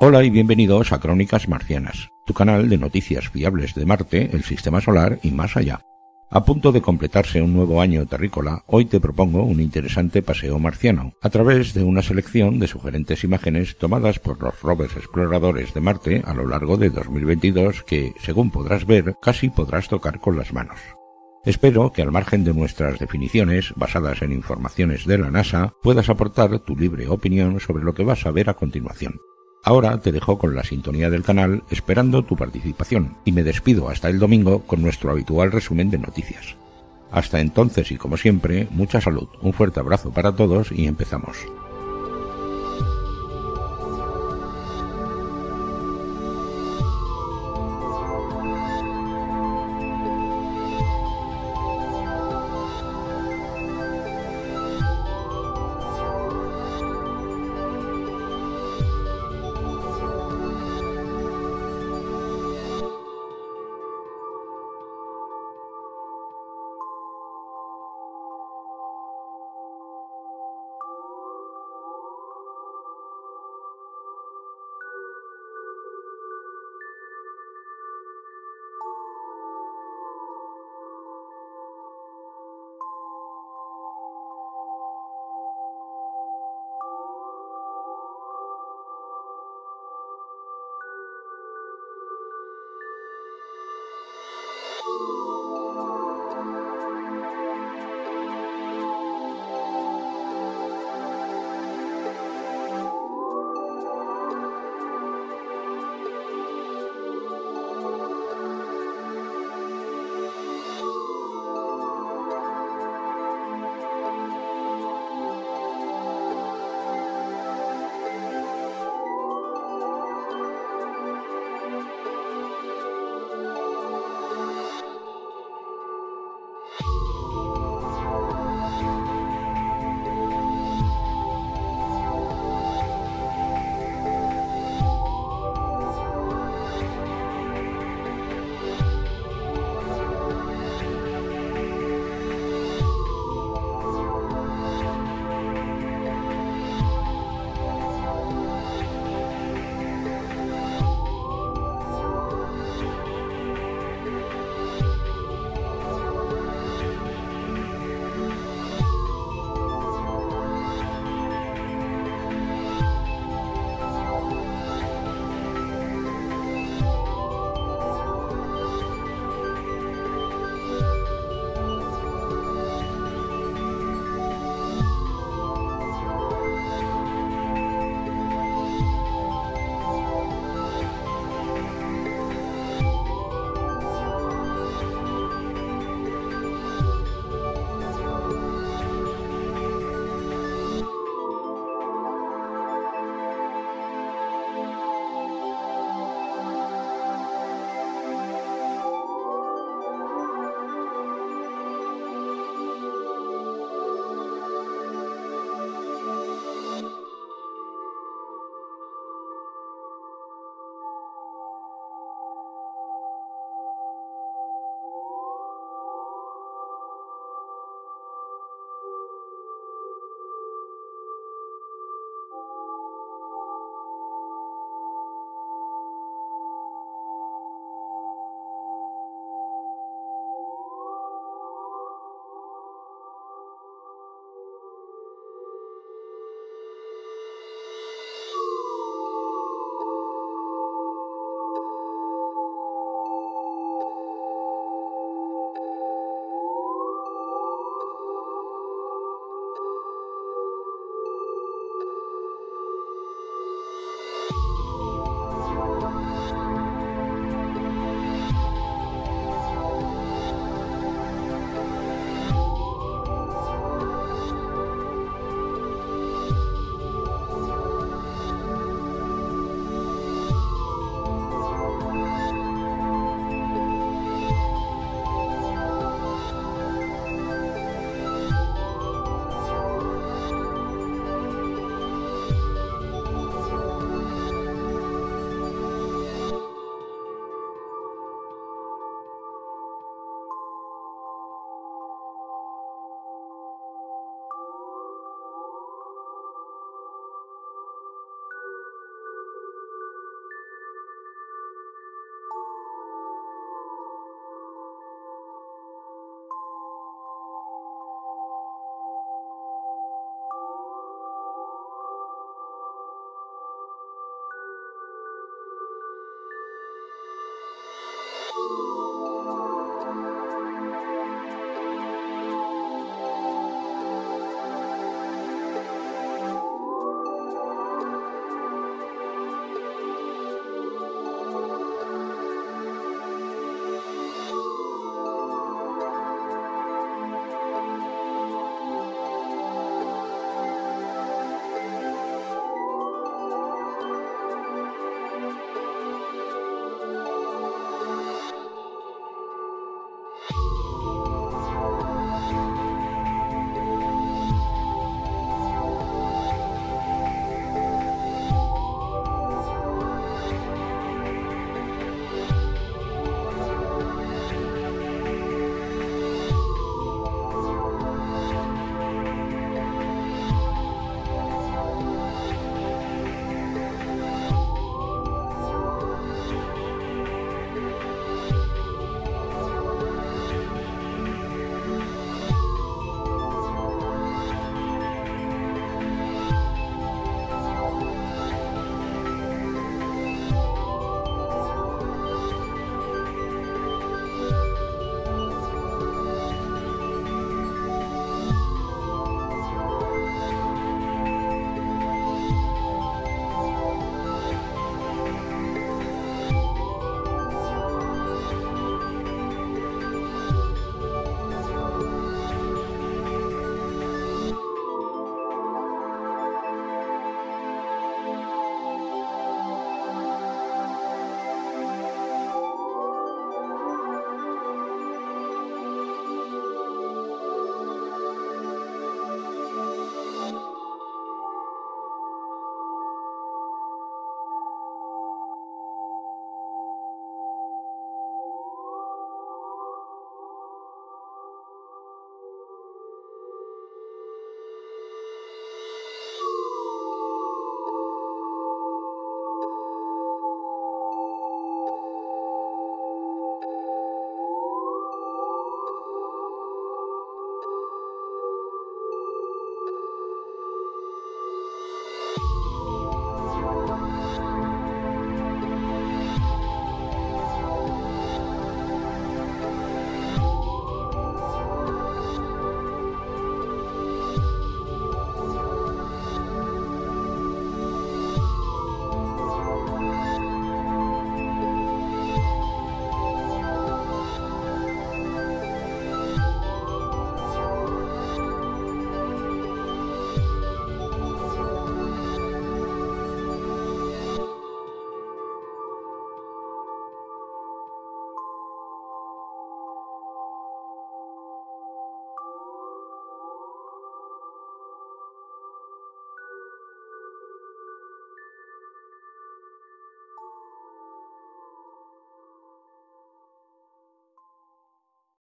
Hola y bienvenidos a Crónicas Marcianas, tu canal de noticias fiables de Marte, el Sistema Solar y más allá. A punto de completarse un nuevo año terrícola, hoy te propongo un interesante paseo marciano, a través de una selección de sugerentes imágenes tomadas por los rovers exploradores de Marte a lo largo de 2022 que, según podrás ver, casi podrás tocar con las manos. Espero que al margen de nuestras definiciones, basadas en informaciones de la NASA, puedas aportar tu libre opinión sobre lo que vas a ver a continuación. Ahora te dejo con la sintonía del canal esperando tu participación y me despido hasta el domingo con nuestro habitual resumen de noticias. Hasta entonces y como siempre, mucha salud, un fuerte abrazo para todos y empezamos.